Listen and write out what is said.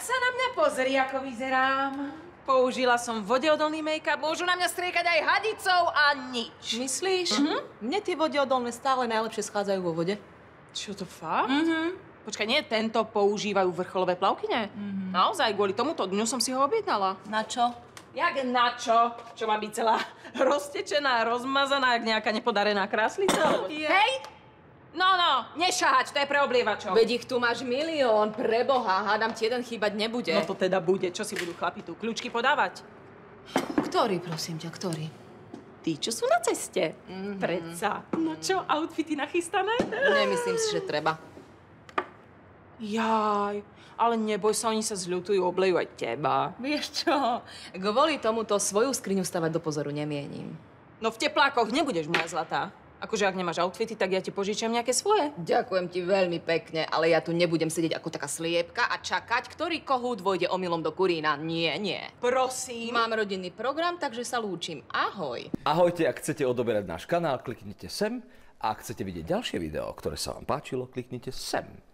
sa na mňa pozri, ako vyzerám. Použila som vodeodolný make-up, môžu na mňa striekať aj hadicou a nič. Myslíš? Mne tie vodeodolné stále najlepšie schádzajú vo vode. Čo to fakt? Počkaj, nie tento používajú vrcholové plavkyne? Naozaj, kvôli tomuto dňu som si ho objednala. Na čo? Jak na čo? Čo má byť celá roztečená, rozmazaná, jak nejaká nepodarená kráslica? alebo-. Hej! No, no, nešahať, to je pre oblievačov. Veď ich tu máš milión, preboha, hádam ti jeden chýbať nebude. No to teda bude, čo si budú chlapi tu kľúčky podávať? Ktorý, prosím ťa, ktorý? Tí, čo sú na ceste. Predsa. No čo, outfity nachystané? Nemyslím si, že treba. Jaj, ale neboj sa, oni sa zľutujú, oblejú aj teba. Vieš čo? Kvôli tomuto svoju skriňu stavať do pozoru nemienim. No v teplákoch nebudeš moja zlatá. Akože ak nemáš outfity, tak ja ti požičiam nejaké svoje. Ďakujem ti veľmi pekne, ale ja tu nebudem sedieť ako taká sliepka a čakať, ktorý kohút vojde omylom do kurína. Nie, nie. Prosím. Mám rodinný program, takže sa lúčim. Ahoj. Ahojte, ak chcete odoberať náš kanál, kliknite sem. A ak chcete vidieť ďalšie video, ktoré sa vám páčilo, kliknite sem.